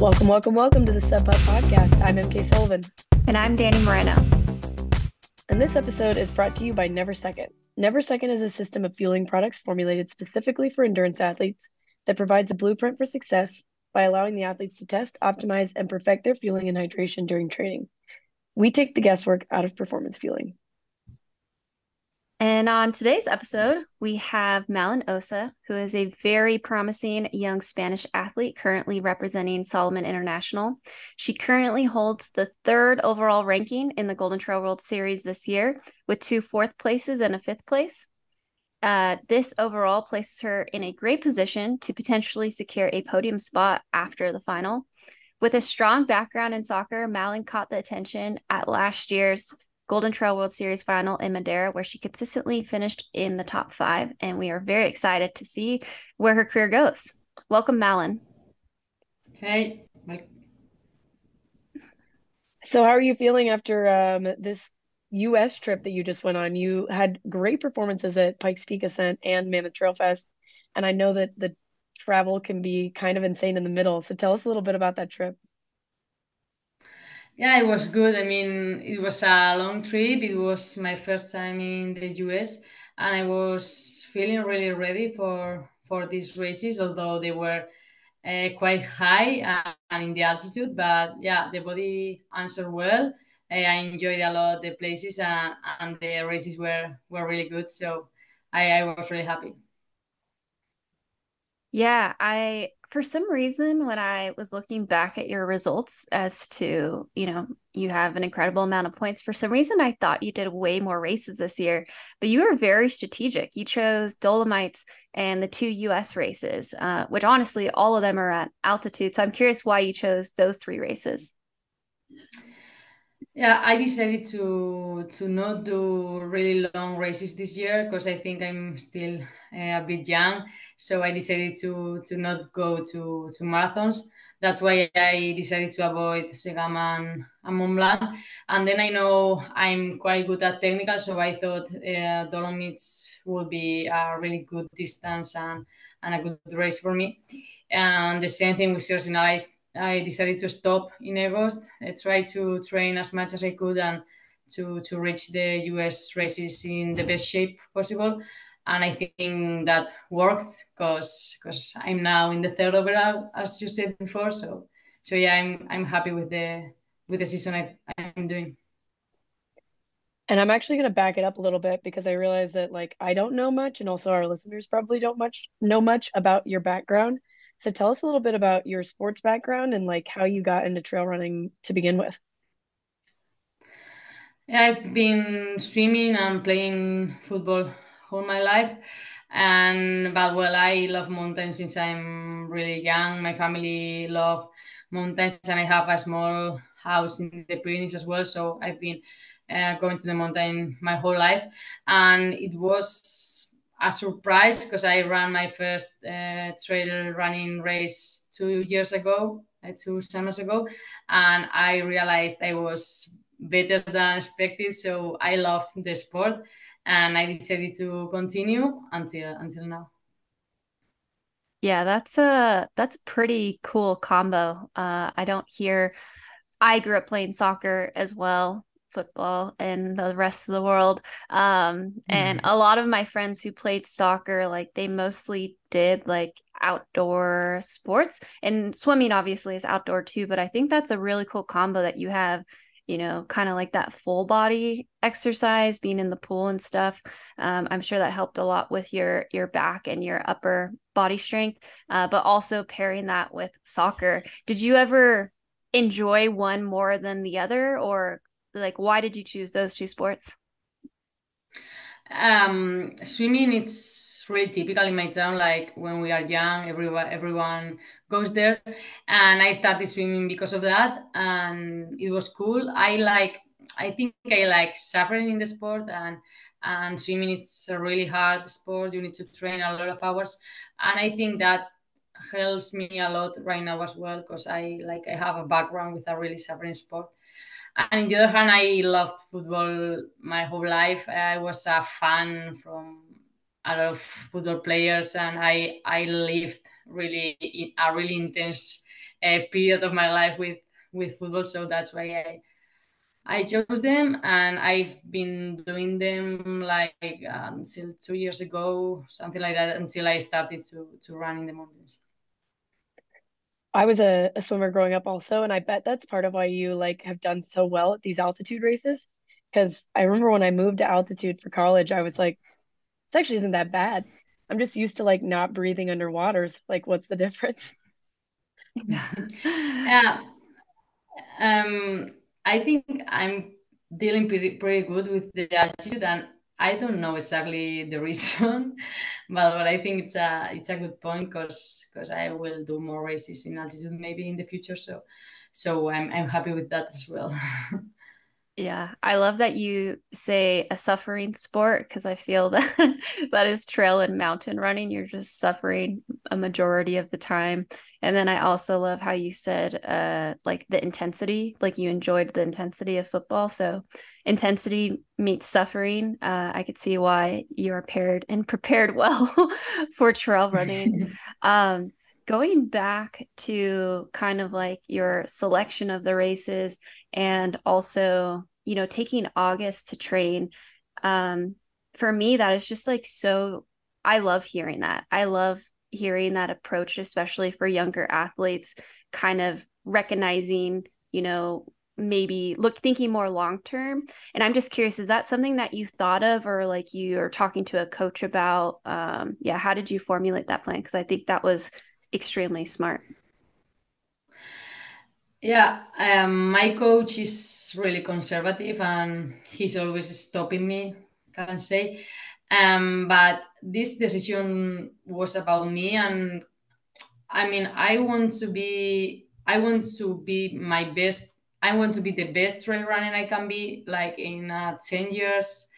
Welcome, welcome, welcome to the Sub Hub Podcast. I'm MK Sullivan. And I'm Danny Moreno. And this episode is brought to you by Never Second. Never Second is a system of fueling products formulated specifically for endurance athletes that provides a blueprint for success by allowing the athletes to test, optimize, and perfect their fueling and hydration during training. We take the guesswork out of performance fueling. And on today's episode, we have Malen Osa, who is a very promising young Spanish athlete currently representing Salomon International. She currently holds the third overall ranking in the Golden Trail World Series this year, with two fourth places and a fifth place. Uh, this overall places her in a great position to potentially secure a podium spot after the final. With a strong background in soccer, Malen caught the attention at last year's Golden Trail World Series final in Madeira, where she consistently finished in the top five. And we are very excited to see where her career goes. Welcome, Malen. Hey. So, how are you feeling after um, this US trip that you just went on? You had great performances at Pikes Peak Ascent and Mammoth Trail Fest. And I know that the travel can be kind of insane in the middle. So, tell us a little bit about that trip. Yeah, it was good. I mean, it was a long trip. It was my first time in the US, and I was feeling really ready for for these races, although they were uh, quite high and, in the altitude. But yeah, the body answered well. Uh, I enjoyed a lot the places, and, and the races were were really good. So I, I was really happy. Yeah, I for some reason when I was looking back at your results as to, you know, you have an incredible amount of points, for some reason I thought you did way more races this year, but you were very strategic. You chose Dolomites and the two US races, uh, which honestly, all of them are at altitude. So I'm curious why you chose those three races. Yeah, I decided to to not do really long races this year because I think I'm still uh, a bit young. So I decided to to not go to to marathons. That's why I decided to avoid Zegama and, and Mont Blanc. And then I know I'm quite good at technical, so I thought uh, Dolomites would be a really good distance and, and a good race for me. And the same thing with Sierra I decided to stop in August. I tried to train as much as I could and to, to reach the US races in the best shape possible. And I think that worked because because I'm now in the third overall, as you said before. So so yeah, I'm I'm happy with the with the season I, I'm doing. And I'm actually going to back it up a little bit because I realize that like I don't know much, and also our listeners probably don't much know much about your background. So tell us a little bit about your sports background and like how you got into trail running to begin with. Yeah, I've been swimming and playing football all my life. And but well, I love mountains since I'm really young. My family love mountains, and I have a small house in the Pyrenees as well. So I've been uh, going to the mountain my whole life, and it was a surprise because I ran my first uh, trail running race two years ago, uh, two summers ago, and I realized I was better than expected. So I loved the sport, and I decided to continue until until now. Yeah, that's a that's a pretty cool combo. Uh, I don't hear. I grew up playing soccer as well, football and the rest of the world. Um, and a lot of my friends who played soccer, like they mostly did like outdoor sports and swimming obviously is outdoor too, but I think that's a really cool combo that you have, you know, kind of like that full body exercise, being in the pool and stuff. Um, I'm sure that helped a lot with your your back and your upper body strength, uh, but also pairing that with soccer. Did you ever enjoy one more than the other or like why did you choose those two sports? Um swimming it's really typical in my town like when we are young everyone everyone goes there. And i started swimming because of that and it was cool. I like i think i like suffering in the sport and and swimming is a really hard sport. You need to train a lot of hours. And i think that helps me a lot right now as well because i like i have a background with a really suffering sport and on the other hand, I loved football my whole life. I was a fan from a lot of football players, and I I lived really a really intense uh, period of my life with with football. So that's why I I chose them, and I've been doing them like uh, until two years ago, something like that, until I started to to run in the mountains. I was a, a swimmer growing up also, and I bet that's part of why you like have done so well at these altitude races. Because I remember when I moved to altitude for college, I was like, this actually isn't that bad. I'm just used to like not breathing underwater. So, like, what's the difference? yeah. Um, I think I'm dealing pretty, pretty good with the altitude, and I don't know exactly the reason, but, but I think it's a it's a good point because because I will do more races in altitude maybe in the future. So so I'm I'm happy with that as well. Yeah, I love that you say a suffering sport because I feel that that is trail and mountain running. You're just suffering a majority of the time. And then I also love how you said uh like the intensity, like you enjoyed the intensity of football. So intensity meets suffering. Uh I could see why you are paired and prepared well for trail running. um going back to kind of like your selection of the races and also you know taking august to train um for me that is just like so i love hearing that. I love hearing that approach especially for younger athletes kind of recognizing you know maybe look thinking more long term. And i'm just curious is that something that you thought of or like you are talking to a coach about? Um yeah how did you formulate that plan? Because i think that was extremely smart. Yeah, um, my coach is really conservative and he's always stopping me, can say. Um, but this decision was about me, and I mean, I want to be, I want to be my best. I want to be the best trail runner I can be, like in a ten years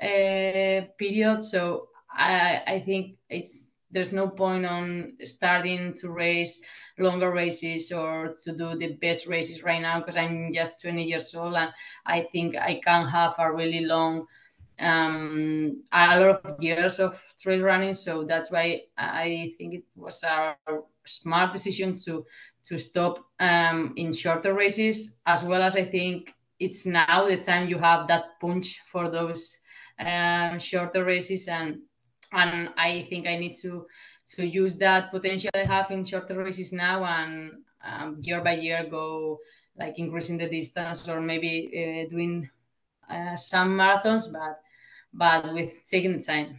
uh, period. So I, I think it's there's no point on starting to race longer races or to do the best races right now because I'm just 20 years old and I think I can have a really long um, a lot of years of trail running. So that's why I think it was a smart decision to to stop um, in shorter races, as well as I think it's now the time you have that punch for those um, shorter races and and I think I need to to use that potential I have in shorter races now and um, year by year go like increasing the distance or maybe uh, doing uh, some marathons, but but with taking the time.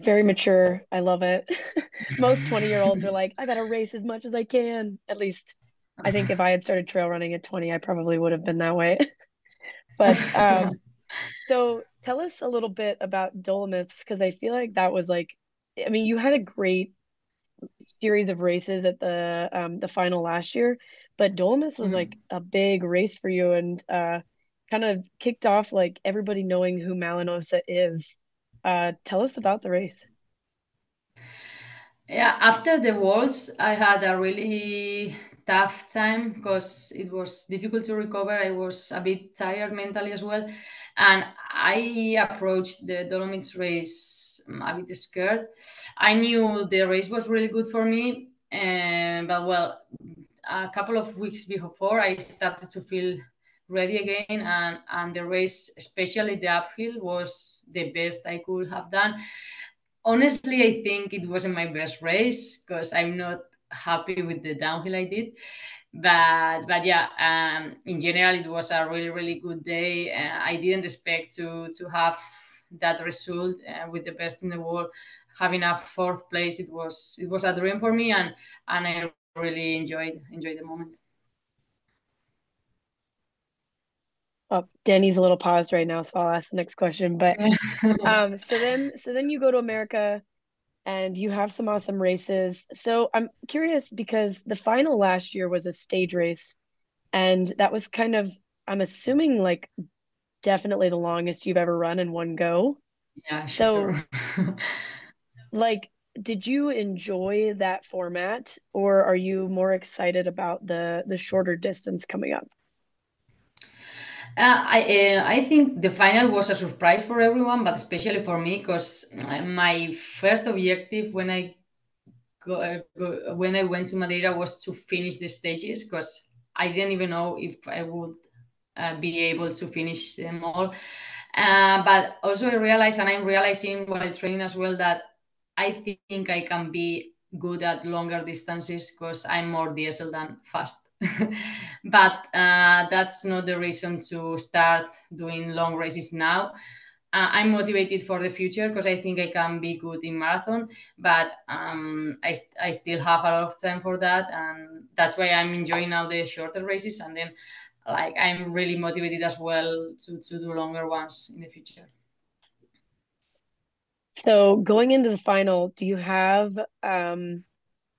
Very mature. I love it. Most 20 year olds are like, I gotta race as much as I can. At least I think if I had started trail running at 20, I probably would have been that way. but um, so tell us a little bit about Dolomites because I feel like that was like, I mean, you had a great series of races at the um, the final last year, but Dolomites was mm-hmm. like a big race for you and uh, kind of kicked off like everybody knowing who Malen Osa is. Uh, tell us about the race. Yeah, after the Worlds, I had a really tough time because it was difficult to recover. I was a bit tired mentally as well. And I approached the Dolomites race a bit scared. I knew the race was really good for me. Uh, but well, a couple of weeks before, I started to feel ready again. And, and the race, especially the uphill, was the best I could have done. Honestly, I think it wasn't my best race because I'm not happy with the downhill I did. But but yeah, um, in general, it was a really really good day. Uh, I didn't expect to to have that result uh, with the best in the world. Having a fourth place, it was it was a dream for me, and and I really enjoyed enjoyed the moment. Oh, Danny's a little paused right now, so I'll ask the next question. But um, so then so then you go to America and you have some awesome races. So I'm curious because the final last year was a stage race, and that was kind of, I'm assuming, like definitely the longest you've ever run in one go. Yeah. So, like, did you enjoy that format, or are you more excited about the the shorter distance coming up? Uh, I uh, I think the final was a surprise for everyone, but especially for me because uh, my first objective when I go, go, when I went to Madeira was to finish the stages because I didn't even know if I would uh, be able to finish them all. Uh, but also I realized, and I'm realizing while training as well, that I think I can be good at longer distances because I'm more diesel than fast. but uh, that's not the reason to start doing long races now. Uh, I'm motivated for the future because I think I can be good in marathon, but um, I, I still have a lot of time for that, and that's why I'm enjoying now the shorter races, and then like I'm really motivated as well to to do longer ones in the future. So going into the final, do you have um,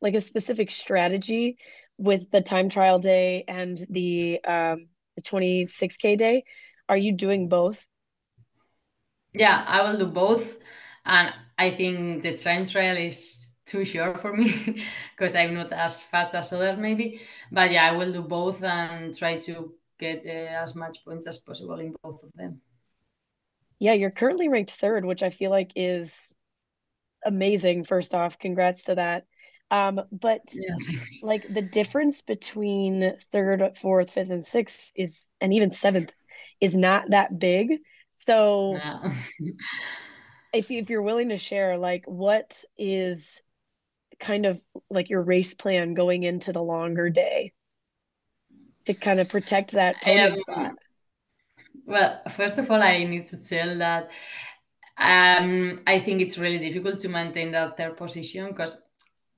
like a specific strategy with the time trial day and the um, the 26k day? Are you doing both? Yeah, I will do both, and I think the time trial is too short for me because I'm not as fast as others maybe. But yeah, I will do both and try to get uh, as much points as possible in both of them. Yeah, you're currently ranked third, which I feel like is amazing. First off, congrats to that. Um, but yeah, like the difference between third, fourth, fifth, and sixth is, and even seventh, is not that big. So, no. if if you're willing to share, like, what is kind of like your race plan going into the longer day to kind of protect that podium um, spot? Well, first of all, I need to tell that um, I think it's really difficult to maintain that third position because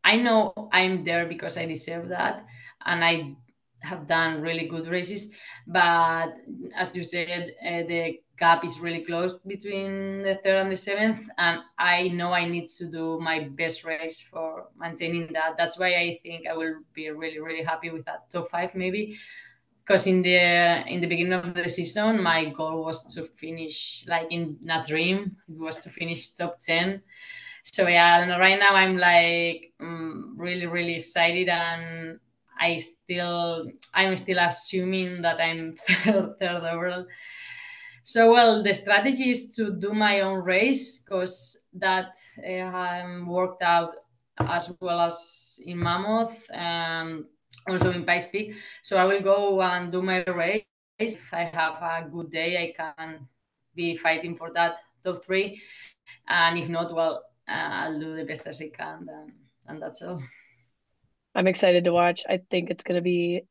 I know I'm there because I deserve that, and I have done really good races. But as you said, uh, the gap is really close between the third and the seventh, and I know I need to do my best race for maintaining that. That's why I think I will be really, really happy with that top five, maybe. Because in the in the beginning of the season, my goal was to finish like in a dream. It was to finish top ten so yeah and right now i'm like um, really really excited and i still i'm still assuming that i'm third, third overall. So well the strategy is to do my own race because that uh, worked out as well as in mammoth um, also in pikes peak so i will go and do my race. If i have a good day i can be fighting for that top three. And if not well I'll do the best as I can, and, and that's all. I'm excited to watch. I think it's going to be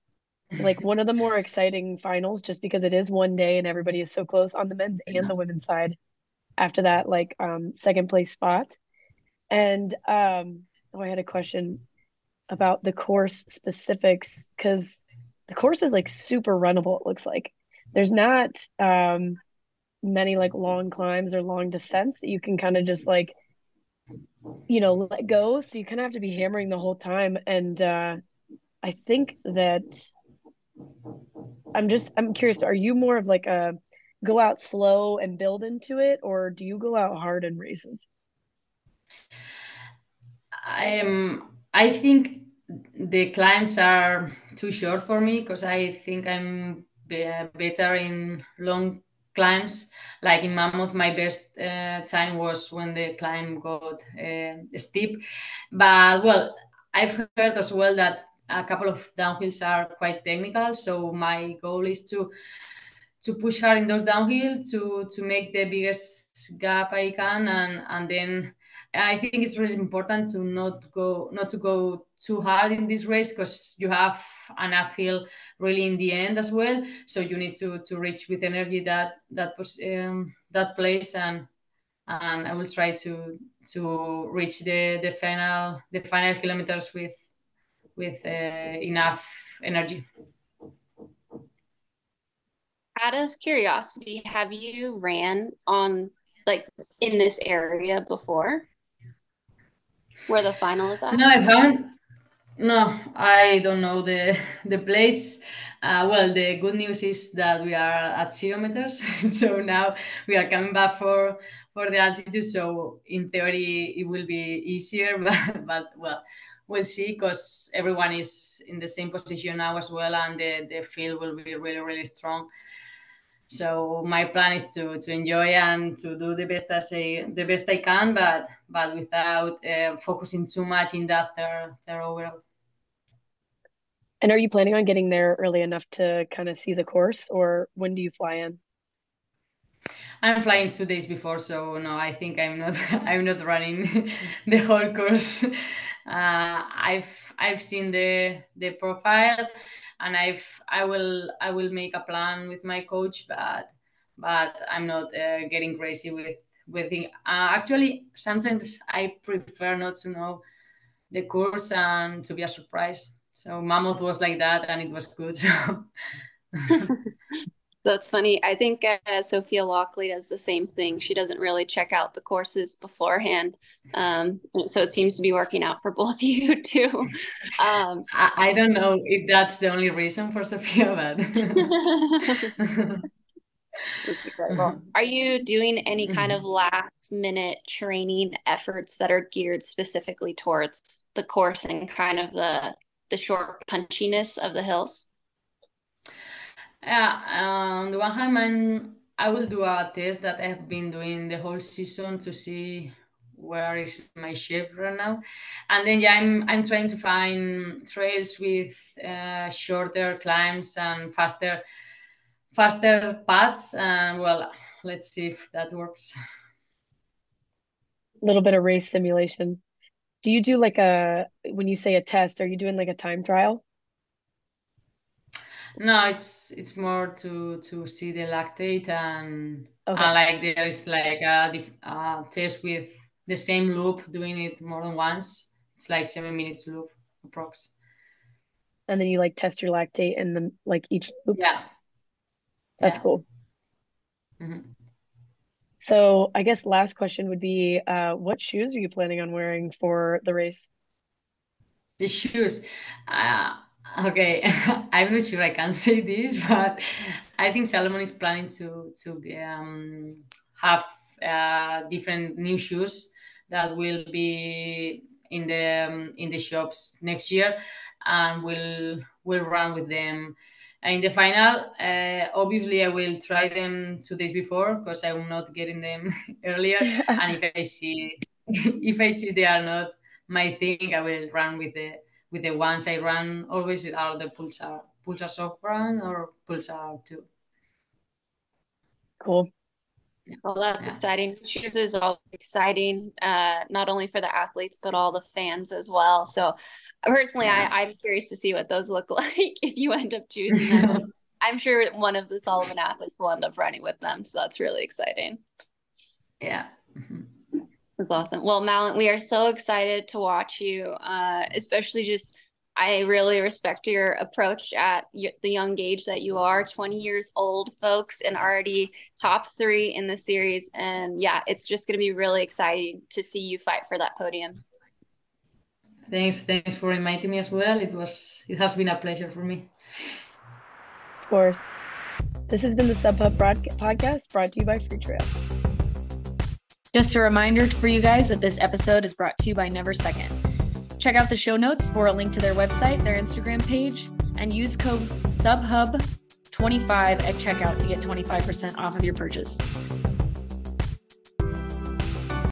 like one of the more exciting finals just because it is one day and everybody is so close on the men's and the women's side after that like um second place spot and um oh i had a question about the course specifics because the course is like super runnable it looks like there's not um many like long climbs or long descents that you can kind of just like you know let go. So you kind of have to be hammering the whole time. And uh i think that i'm just i'm curious are you more of like a go out slow and build into it or do you go out hard in races i am i think the climbs are too short for me because i think i'm better in long climbs. Like in Mammoth, my best uh, time was when the climb got uh, steep. But well, I've heard as well that a couple of downhills are quite technical. So my goal is to to push hard in those downhill to to make the biggest gap I can, and and then I think it's really important to not go not to go too hard in this race because you have an uphill really in the end as well. So you need to to reach with energy that that um, that place and and I will try to to reach the the final the final kilometers with with uh, enough energy. Out of curiosity, have you ran on like in this area before? Where the final is at? No, I haven't. No, I don't know the the place. Uh, well, the good news is that we are at zero meters, so now we are coming back for for the altitude. So in theory, it will be easier, but but well, we'll see because everyone is in the same position now as well, and the the field will be really really strong. So my plan is to to enjoy and to do the best as I the best I can, but but without uh, focusing too much in that third third overall. And are you planning on getting there early enough to kind of see the course, or when do you fly in? I'm flying two days before, so no, I think I'm not. I'm not running the whole course. Uh, I've I've seen the the profile, and I've I will I will make a plan with my coach, but but I'm not uh, getting crazy with with it. Uh, actually, sometimes I prefer not to know the course and to be a surprise. So Mammoth was like that, and it was good. So. That's funny. I think uh, Sophia Laukli does the same thing. She doesn't really check out the courses beforehand. Um, so it seems to be working out for both of you too. Um, I, I, don't know if that's the only reason for Sophia, but. that's incredible. Are you doing any kind of last minute training efforts that are geared specifically towards the course and kind of the the short punchiness of the hills? Yeah, on the one hand, I'm, I will do a test that I have been doing the whole season to see where is my shape right now, and then yeah, I'm I'm trying to find trails with uh, shorter climbs and faster faster paths, and well, let's see if that works. A little bit of race simulation. Do you do like a when you say a test? Are you doing like a time trial? No, it's it's more to to see the lactate and, okay. and like there is like a, a test with the same loop, doing it more than once. It's like seven minutes loop approx. And then you like test your lactate in the like each loop. Yeah, that's yeah. cool. Mm-hmm. So I guess last question would be, uh, what shoes are you planning on wearing for the race? The shoes. Uh, Okay, I'm not sure I can say this, but I think Salomon is planning to to um, have uh, different new shoes that will be in the um, in the shops next year, and we'll will run with them. And in the final, uh, obviously, I will try them two days before because I'm not getting them earlier. and if I see if I see they are not my thing, I will run with the with the ones I run always are the Pulsar, Pulsar soft run or Pulsar 2. Cool. Well, that's yeah. exciting. Shoes is all exciting, uh, not only for the athletes, but all the fans as well. So, personally, yeah. I, I'm curious to see what those look like if you end up choosing them. I'm sure one of the Salomon athletes will end up running with them. So, that's really exciting. Yeah. Mm-hmm. That's awesome. Well, Malen, we are so excited to watch you, uh, especially just I really respect your approach at the young age that you are 20 years old, folks, and already top three in the series. And yeah, it's just going to be really exciting to see you fight for that podium. Thanks. Thanks for inviting me as well. It was, it has been a pleasure for me. Of course. This has been the SubHub podcast brought to you by Freetrail. Just a reminder for you guys that this episode is brought to you by Never Second. Check out the show notes for a link to their website, their Instagram page, and use code SUBHUB25 at checkout to get 25% off of your purchase.